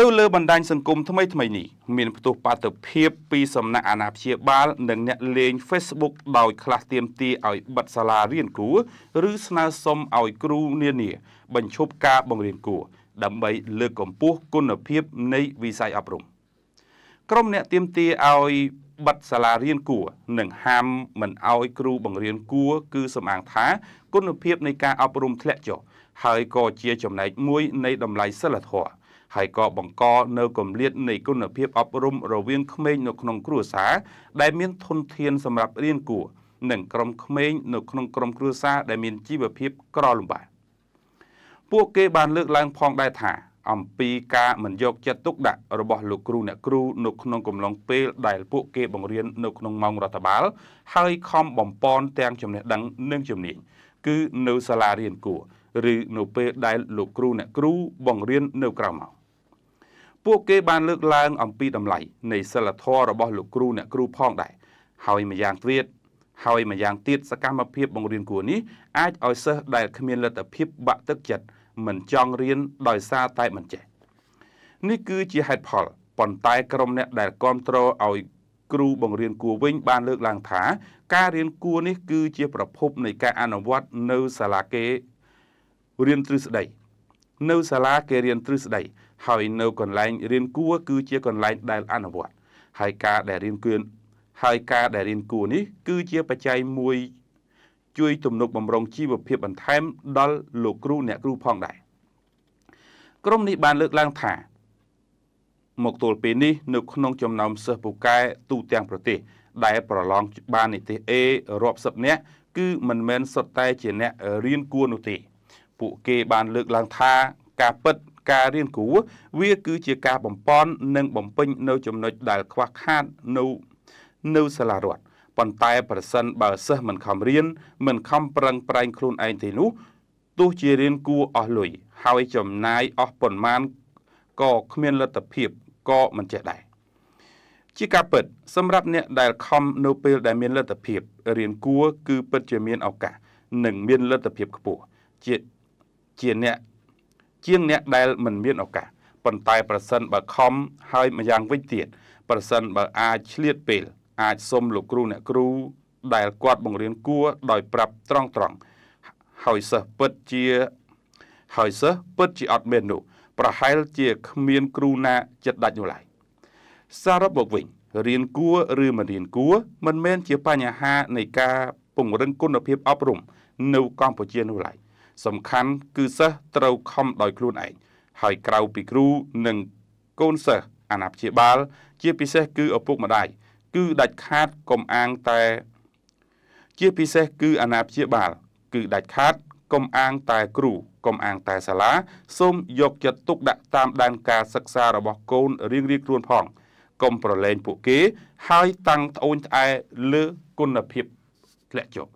នៅលើបណ្ដាញសង្គមថ្មីថ្មីនេះមានផ្ទុះបាតុភិបពីសំណាក់អាណាព្យាបាល និងអ្នកលេង Facebook ដោយខ្លះទាមទារឲ្យបិទសាលារៀនគួរឬស្នើសុំឲ្យគ្រូនានា បញ្ឈប់ការបង្រៀនគួរដើម្បីលើកកម្ពស់គុណភាពនៃវិស័យអប់រំក្រុមអ្នកទាមទារឲ្យបិទសាលារៀនគួរនិងហាមមិនឲ្យគ្រូបង្រៀនគួរគឺសំអាងថាគុណភាពនៃការអប់រំធ្លាក់ចុះហើយក៏ជាចំណែកមួយនៃតម្លៃសិលធម៌ ហើយក៏បង្កនៅគម្លាតនៃគុណភាពអប់រំរវាងក្មេងនៅក្នុងគ្រួសារដែលមានធនធានសម្រាប់រៀនគួរនិងក្រុមក្មេងនៅក្នុងក្រុមគ្រួសារដែលមានជីវភាពក្រលំបាកពួកគេបានលើកឡើងផងដែរថាអំពីការមិនយកចិត្តទុកដាក់របស់លោកគ្រូអ្នកគ្រូនៅក្នុងកំឡុងពេលដែលពួកគេបង្រៀននៅក្នុងម៉ោងរដ្ឋបាល ហើយខំបំពន់ទាំងចំណេះដឹងនិងជំនាញគឺនៅសាលារៀនគួរឬនៅពេលដែលលោកគ្រូអ្នកគ្រូបង្រៀននៅក្រៅម៉ោង ពួកគេបានលើកឡើងអំពីតម្លៃនៃសិលធម៌របស់លោកគ្រូអ្នកគ្រូផងដែរហើយម្យ៉ាងទៀតហើយម្យ៉ាងទៀតសកម្មភាពបង្រៀនគួរនេះអាចឲ្យសិស្សដែលគ្មានលទ្ធភាពបាក់ទឹកចិត្តមិនចង់រៀនដោយសារតែមិនចេះនេះគឺជាហេតុផលប៉ុន្តែក្រុមអ្នកដែលគ្រប់គ្រងឲ្យគ្រូបង្រៀនគួរវិញបានលើកឡើងថា ការរៀនគួរនេះគឺជាប្រភពនៃការអនុវត្តនៅសាលាគេរៀនទ្រឹស្ដី នៅសាលាគេរៀនទ្រឹស្ដីហើយនៅកន្លែងរៀនគួរគឺជាកន្លែងដែលអនុវត្តហើយការដែលរៀនគួរហើយការដែលរៀនគួរនេះគឺជាបច្ច័យមួយជួយទំនុកបំរុងជីវភាពបន្ថែមដល់លោកគ្រូអ្នកគ្រូផងដែរក្រុមនេះបានលើកឡើងថាមកទល់ពេលនេះនៅក្នុងចំណោមសិស្សពូកែទូទាំងប្រទេស ដែលប្រឡងបាននិទេស A រាប់សិបនាក់គឺមិនមែនសុទ្ធតែជាអ្នករៀនគួរនោះទេ ពួកគេបានលើកឡើងថាការពិតការរៀនគួរវាគឺជាការបំពន់និងបំពេញនៅចំណុចដែលខ្វះខាតនៅនៅសាលារដ្ឋប៉ុន្តែប្រសិនបើសិស្សមិនខំរៀនមិនខំប្រឹងប្រែងខ្លួនឯងទេនោះទោះជារៀនគួរអស់លុយហើយចំណាយអស់ប៉ុន្មានក៏គ្មានលទ្ធភាពក៏មិនចេះដែរជាការពិត សម្រាប់អ្នកដែលខំនៅពេលដែលមានលទ្ធភាពរៀនគួរគឺពិតជាមានឱកាសនិងមានលទ្ធភាពខ្ពស់ជា ជាអ្នកជាងអ្នកដែលមិនមានឱកាសប៉ុន្តែប្រសិនបើខំហើយម្យ៉ាងវិញទៀតប្រសិនបើអាចឆ្លៀតពេល អាចសុំលោកគ្រូអ្នកគ្រូដែលគាត់បង្រៀនគួរដោយប្រាប់ត្រង់ត្រង់ហើយសិស្សពិតជាហើយសិស្សពិតជាអត់មាននោះប្រហែលជាគ្មានគ្រូណាចិត្តដាច់នោះឡើយសរុបមកវិញរៀនគួរឬមិនរៀនគួរមិនមែនជាបញ្ហានៃការពង្រឹងគុណភាពអប់រំនៅកម្ពុជានោះឡើយ សំខាន់គឺសិស្សត្រូវខំដោយខ្លួនឯងហើយក្រៅពីគ្រូនិងកូនសិស្សអាណាព្យាបាល ជាពិសេសគឺឪពុកម្ដាយគឺដាច់ខាតកុំអាងតែ ជាពិសេសគឺអាណាព្យាបាល គឺដាច់ខាតកុំអាងតែគ្រូកុំអាងតែសាលាសូមយកចិត្តទុកដាក់តាមដានការសិក្សារបស់កូនរៀងៗខ្លួនផងកុំប្រឡែងពួកគេ ហើយតាំងត្អូញត្អែលើគុណភាពធ្លាក់ចុះ